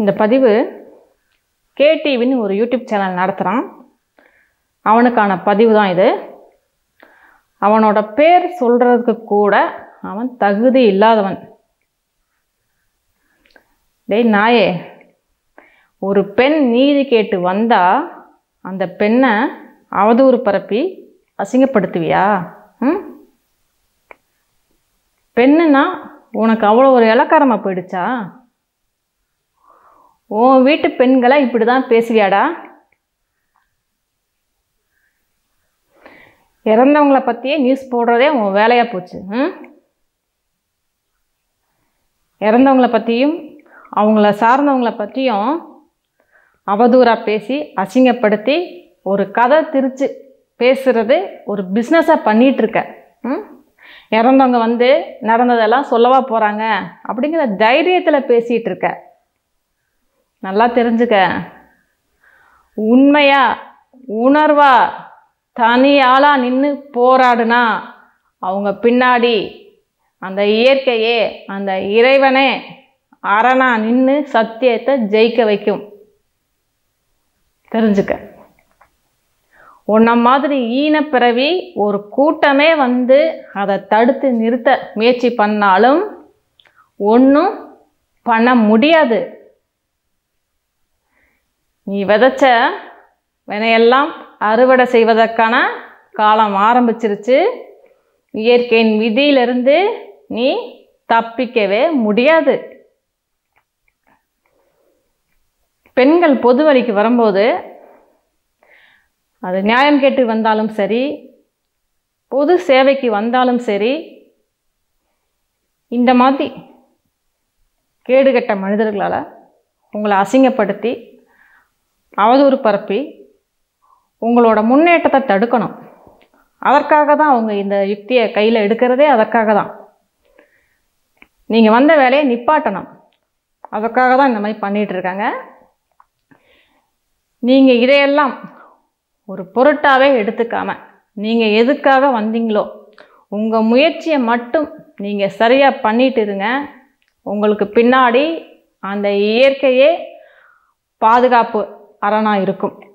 இந்த பதிவு கேடிவின்னு ஒரு யூடியூப் சேனல் நடத்துகிறான் அவனுக்கான பதிவு தான் இது. அவனோட பேர் சொல்கிறதுக்கு கூட அவன் தகுதி இல்லாதவன். டேய் நாயே ஒரு பெண் நீதி கேட்டு வந்தால் அந்த பெண்ணை அவதூறு பரப்பி அசிங்கப்படுத்துவியா? ம்? பெண்ணுன்னா உனக்கு அவ்வளோ ஒரு இலக்காரமாக போயிடுச்சா? உன் வீட்டு பெண்களை இப்படி தான் பேசுவியாடா? இறந்தவங்கள பற்றியே நியூஸ் போடுறதே உன் வேலையாக போச்சு ம்? இறந்தவங்கள பற்றியும் அவங்கள சார்ந்தவங்கள பற்றியும் அவதூறாக பேசி அசிங்கப்படுத்தி ஒரு கதை திரித்து பேசுகிறது ஒரு பிஸ்னஸாக பண்ணிகிட்ருக்க ம்? இறந்தவங்க வந்து நடந்ததெல்லாம் சொல்லவா போகிறாங்க அப்படிங்கிற தைரியத்தில் பேசிகிட்டு இருக்க. நல்லா தெரிஞ்சுக்க. உண்மையா உணர்வா தனி ஆளாக நின்று போராடுனா அவங்க பின்னாடி அந்த இயற்கையே அந்த இறைவனே அரணா நின்று சத்தியத்தை ஜெயிக்க வைக்கும். தெரிஞ்சுக்க. உன்ன மாதிரி ஈனப்பிறவி ஒரு கூட்டமே வந்து அதை தடுத்து நிறுத்த முயற்சி பண்ணாலும் ஒன்றும் பண்ண முடியாது. நீ விதைச்ச வினையெல்லாம் அறுவடை செய்வதற்கான காலம் ஆரம்பிச்சிருச்சு. இயற்கையின் விதியிலிருந்து நீ தப்பிக்கவே முடியாது. பெண்கள் பொது வழிக்கு வரும்போது அது நியாயம் கேட்டு வந்தாலும் சரி பொது சேவைக்கு வந்தாலும் சரி இந்த மாதிரி கேடுகட்ட மனிதர்களால் உங்களை அசிங்கப்படுத்தி அவதூறு பரப்பி உங்களோட முன்னேற்றத்தை தடுக்கணும். அதற்காக தான் அவங்க இந்த யுக்தியை கையில் எடுக்கிறதே அதற்காக தான். நீங்கள் வந்த வேலையை நிப்பாட்டணும். அதற்காக தான் இந்த மாதிரி பண்ணிகிட்டு இருக்காங்க. நீங்கள் இதையெல்லாம் ஒரு பொருட்டாகவே எடுத்துக்காம நீங்கள் எதுக்காக வந்தீங்களோ உங்கள் முயற்சியை மட்டும் நீங்கள் சரியாக பண்ணிட்டு இருங்க. உங்களுக்கு பின்னாடி அந்த இயற்கையே பாதுகாப்பு அரணாக இருக்கும்.